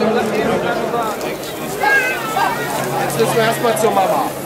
Jetzt müssen wir erstmal zur Mama.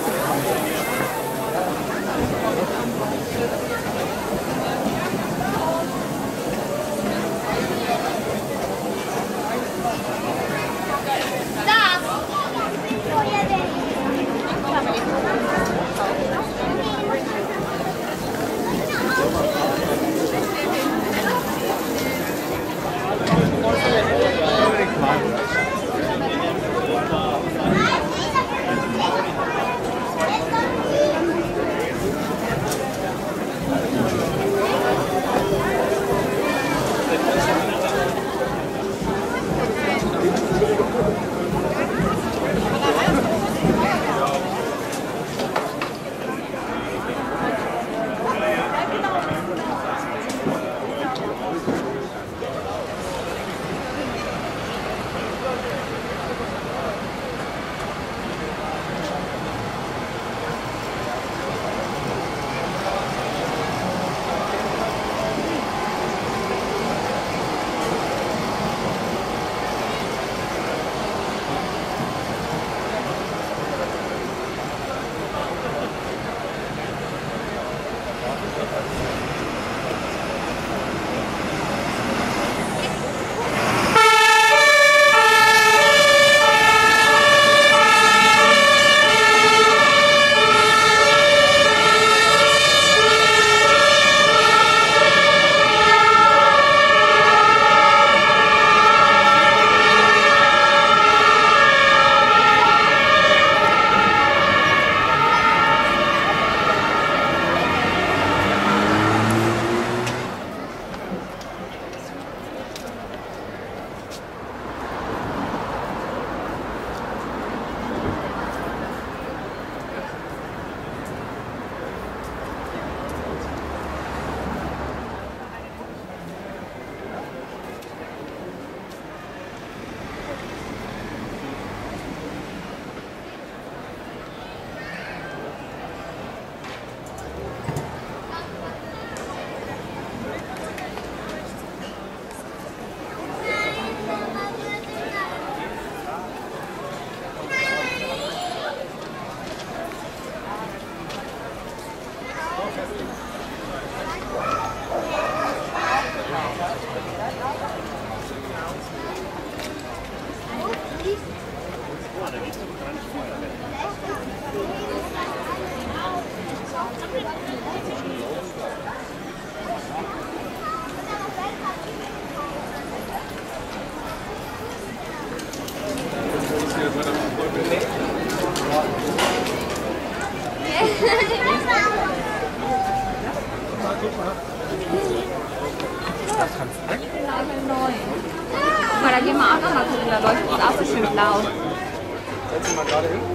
Neu. Guck mal, da gehen wir auch noch mal gucken, da leuchtet es auch so schön blau. my Mandarin.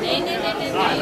Nee, nee, nee, nee, nee.